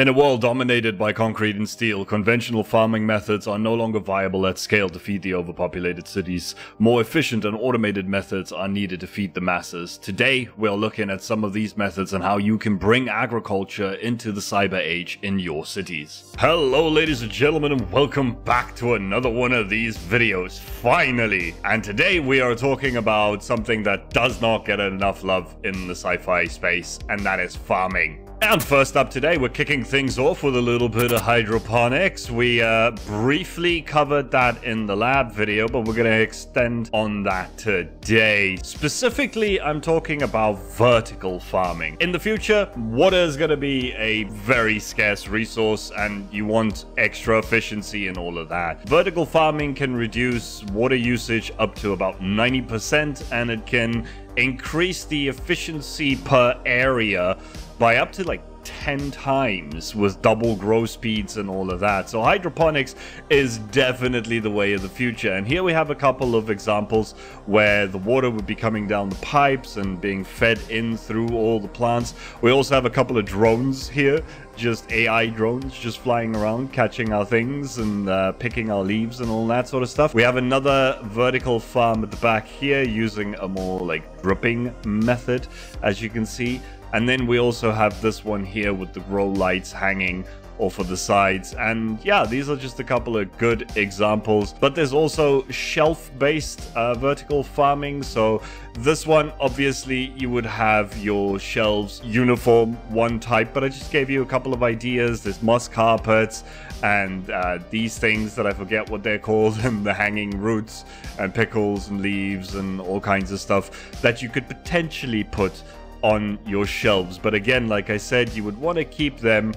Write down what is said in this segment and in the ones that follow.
In a world dominated by concrete and steel, conventional farming methods are no longer viable at scale to feed the overpopulated cities. More efficient and automated methods are needed to feed the masses. Today, we're looking at some of these methods and how you can bring agriculture into the cyber age in your cities. Hello, ladies and gentlemen, and welcome back to another one of these videos, finally! And today we are talking about something that does not get enough love in the sci-fi space, and that is farming. And first up today, we're kicking things off with a little bit of hydroponics. We uh, briefly covered that in the lab video, but we're going to extend on that today. Specifically, I'm talking about vertical farming. In the future, water is going to be a very scarce resource, and you want extra efficiency and all of that. Vertical farming can reduce water usage up to about 90%, and it can increase the efficiency per area by up to like 10 times with double grow speeds and all of that. So hydroponics is definitely the way of the future. And here we have a couple of examples where the water would be coming down the pipes and being fed in through all the plants. We also have a couple of drones here, just AI drones just flying around, catching our things and uh, picking our leaves and all that sort of stuff. We have another vertical farm at the back here using a more like dripping method, as you can see. And then we also have this one here with the grow lights hanging off for the sides. And yeah, these are just a couple of good examples. But there's also shelf-based uh, vertical farming. So this one, obviously, you would have your shelves uniform, one type. But I just gave you a couple of ideas. There's moss carpets and uh, these things that I forget what they're called, and the hanging roots and pickles and leaves and all kinds of stuff that you could potentially put on your shelves. But again, like I said, you would want to keep them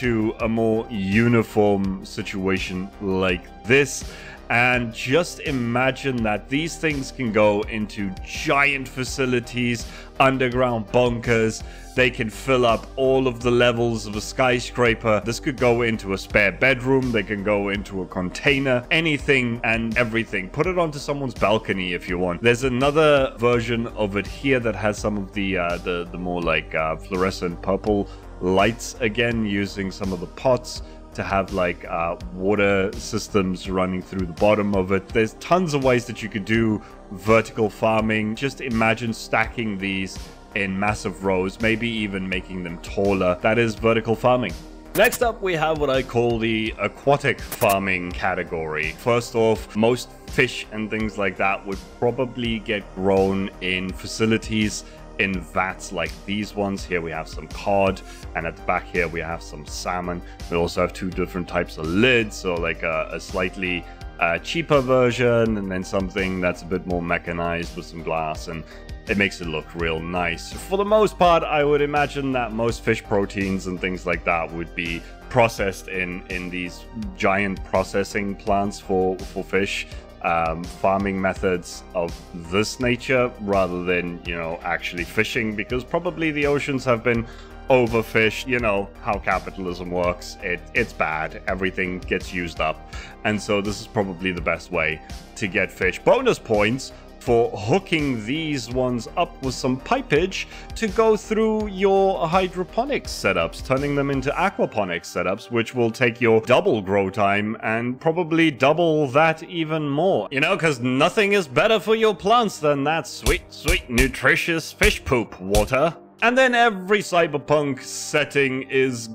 to a more uniform situation like this. And just imagine that these things can go into giant facilities, underground bunkers. They can fill up all of the levels of a skyscraper. This could go into a spare bedroom. They can go into a container, anything and everything. Put it onto someone's balcony if you want. There's another version of it here that has some of the uh, the, the more like uh, fluorescent purple lights again using some of the pots to have like uh, water systems running through the bottom of it. There's tons of ways that you could do vertical farming. Just imagine stacking these in massive rows, maybe even making them taller. That is vertical farming. Next up, we have what I call the aquatic farming category. First off, most fish and things like that would probably get grown in facilities in vats like these ones. Here we have some cod, and at the back here we have some salmon. We also have two different types of lids, so like a, a slightly uh, cheaper version, and then something that's a bit more mechanized with some glass, and it makes it look real nice. For the most part, I would imagine that most fish proteins and things like that would be processed in in these giant processing plants for for fish um, farming methods of this nature rather than, you know, actually fishing because probably the oceans have been overfished. You know how capitalism works. It, it's bad. Everything gets used up. And so this is probably the best way to get fish. Bonus points for hooking these ones up with some pipage to go through your hydroponics setups, turning them into aquaponics setups, which will take your double grow time and probably double that even more. You know, because nothing is better for your plants than that sweet, sweet, nutritious fish poop water. And then every cyberpunk setting is,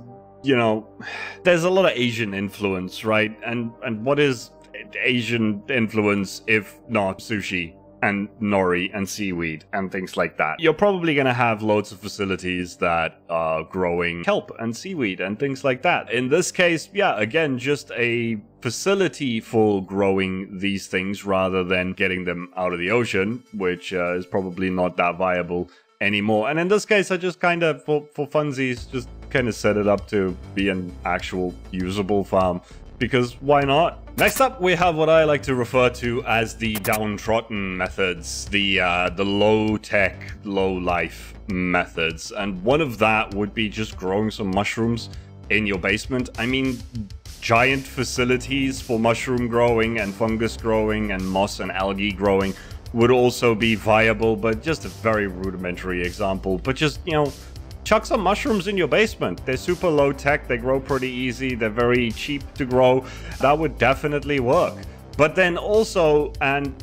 you know, there's a lot of Asian influence, right? And and what is Asian influence if not sushi? And nori and seaweed and things like that. You're probably going to have loads of facilities that are growing kelp and seaweed and things like that. In this case, yeah, again, just a facility for growing these things rather than getting them out of the ocean, which uh, is probably not that viable anymore. And in this case, I just kind of, for, for funsies, just kind of set it up to be an actual usable farm because why not? Next up, we have what I like to refer to as the downtrodden methods, the uh, the low-tech, low-life methods. And one of that would be just growing some mushrooms in your basement. I mean, giant facilities for mushroom growing and fungus growing and moss and algae growing would also be viable, but just a very rudimentary example. But just, you know, chuck some mushrooms in your basement. They're super low tech, they grow pretty easy, they're very cheap to grow. That would definitely work. But then also, and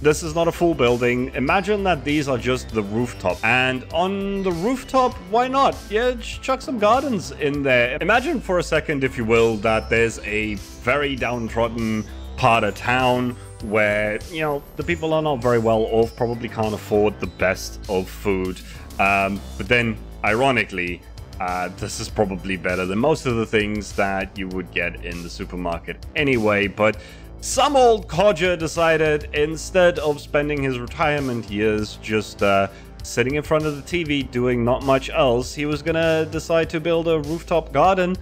this is not a full building. Imagine that these are just the rooftop. And on the rooftop, why not? Yeah, chuck some gardens in there. Imagine for a second, if you will, that there's a very downtrodden part of town where, you know, the people are not very well off, probably can't afford the best of food. Um, but then, ironically, uh, this is probably better than most of the things that you would get in the supermarket anyway. But some old codger decided instead of spending his retirement years just uh, sitting in front of the TV doing not much else, he was gonna decide to build a rooftop garden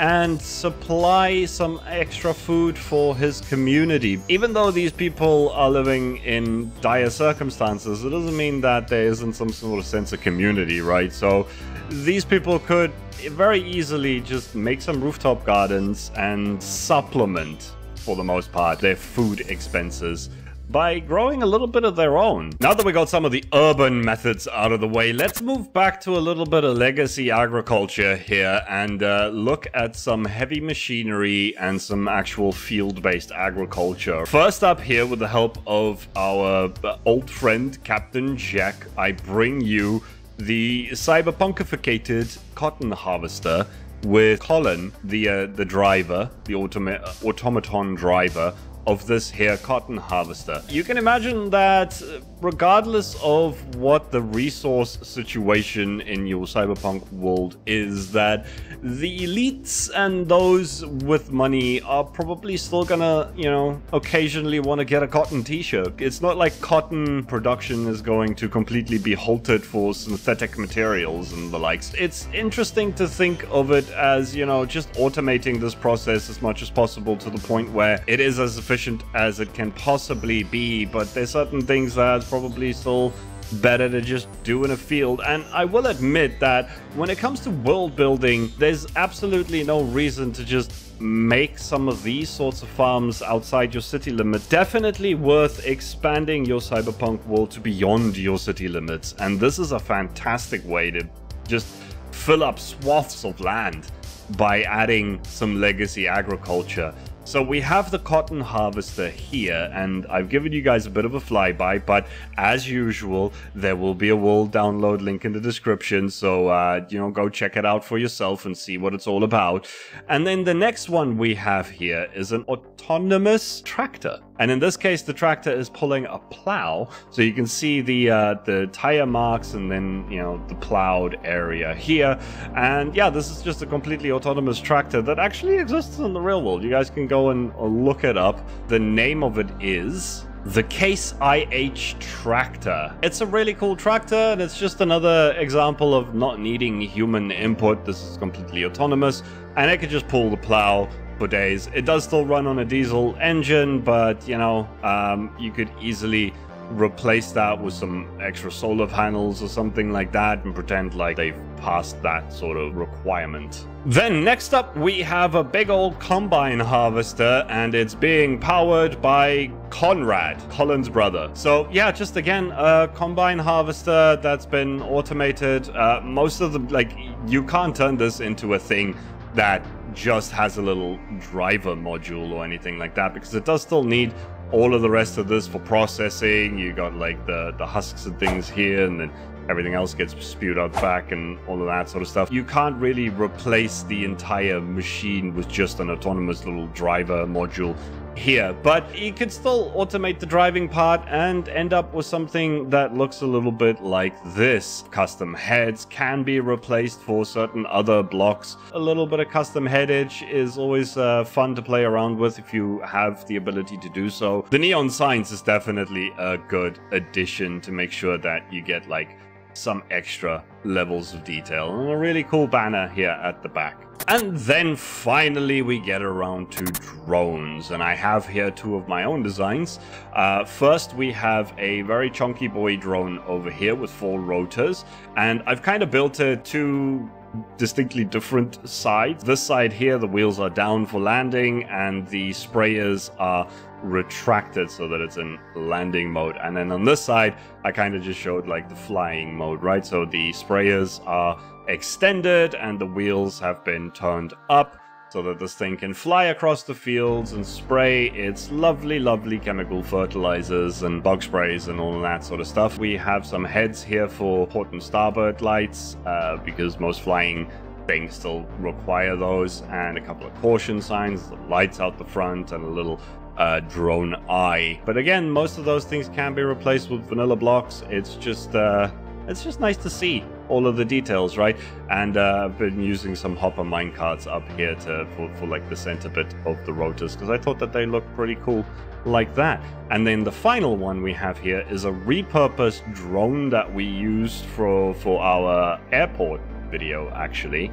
and supply some extra food for his community. Even though these people are living in dire circumstances, it doesn't mean that there isn't some sort of sense of community, right? So these people could very easily just make some rooftop gardens and supplement for the most part, their food expenses by growing a little bit of their own. Now that we got some of the urban methods out of the way, let's move back to a little bit of legacy agriculture here and uh, look at some heavy machinery and some actual field-based agriculture. First up here, with the help of our uh, old friend, Captain JEK, I bring you the cyberpunkificated cotton harvester with Colin, the uh, the driver, the automa automaton driver of this here cotton harvester. You can imagine that regardless of what the resource situation in your cyberpunk world is, that the elites and those with money are probably still gonna, you know, occasionally want to get a cotton t-shirt. It's not like cotton production is going to completely be halted for synthetic materials and the likes. It's interesting to think of it as, you know, just automating this process as much as possible to the point where it is as efficient as it can possibly be, but there's certain things that probably still better to just do in a field. And I will admit that when it comes to world building, there's absolutely no reason to just make some of these sorts of farms outside your city limit. Definitely worth expanding your cyberpunk world to beyond your city limits. And this is a fantastic way to just fill up swaths of land by adding some legacy agriculture. So we have the cotton harvester here, and I've given you guys a bit of a flyby, but as usual, there will be a world download link in the description, so, uh, you know, go check it out for yourself and see what it's all about. And then the next one we have here is an autonomous tractor. And in this case, the tractor is pulling a plow, so you can see the uh, the tire marks and then, you know, the plowed area here. And yeah, this is just a completely autonomous tractor that actually exists in the real world. You guys can go and look it up. The name of it is the Case IH Tractor. It's a really cool tractor, and it's just another example of not needing human input. This is completely autonomous, and it could just pull the plow for days. It does still run on a diesel engine, but you know, um, you could easily replace that with some extra solar panels or something like that and pretend like they've passed that sort of requirement. Then next up we have a big old combine harvester and it's being powered by Conrad, Colin's brother. So yeah, just again, a combine harvester that's been automated. Uh, most of the, like, you can't turn this into a thing that just has a little driver module or anything like that because it does still need all of the rest of this for processing. You got like the, the husks and things here and then everything else gets spewed out back and all of that sort of stuff. You can't really replace the entire machine with just an autonomous little driver module here, but you could still automate the driving part and end up with something that looks a little bit like this. Custom heads can be replaced for certain other blocks. A little bit of custom headage is always uh, fun to play around with if you have the ability to do so. The neon signs is definitely a good addition to make sure that you get like some extra levels of detail and a really cool banner here at the back. And then finally we get around to drones and I have here two of my own designs. Uh, first we have a very chunky boy drone over here with four rotors and I've kind of built it to distinctly different sides. This side here, the wheels are down for landing, and the sprayers are retracted so that it's in landing mode. And then on this side, I kind of just showed like the flying mode, right? So the sprayers are extended and the wheels have been turned up so that this thing can fly across the fields and spray its lovely, lovely chemical fertilizers and bug sprays and all that sort of stuff. We have some heads here for port and starboard lights uh, because most flying things still require those, and a couple of caution signs, the lights out the front, and a little uh, drone eye. But again, most of those things can be replaced with vanilla blocks. It's just uh, it's just nice to see all of the details, right? And uh, I've been using some hopper minecarts up here to for, for like the center bit of the rotors because I thought that they looked pretty cool like that. And then the final one we have here is a repurposed drone that we used for for our airport video actually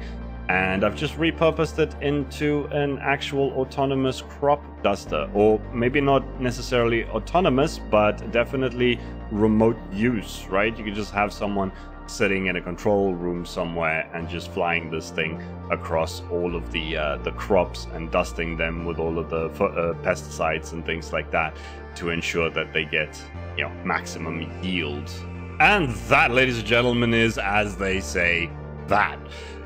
and I've just repurposed it into an actual autonomous crop duster, or maybe not necessarily autonomous, but definitely remote use, right? You could just have someone sitting in a control room somewhere and just flying this thing across all of the uh, the crops and dusting them with all of the uh, pesticides and things like that to ensure that they get you know maximum yield. And that, ladies and gentlemen, is as they say that.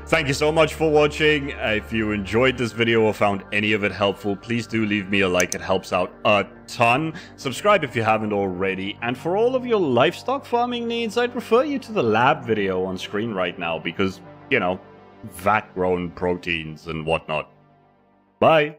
Thank you so much for watching. If you enjoyed this video or found any of it helpful, please do leave me a like. It helps out a ton. Subscribe if you haven't already. And for all of your livestock farming needs, I'd refer you to the lab video on screen right now because, you know, vat-grown proteins and whatnot. Bye.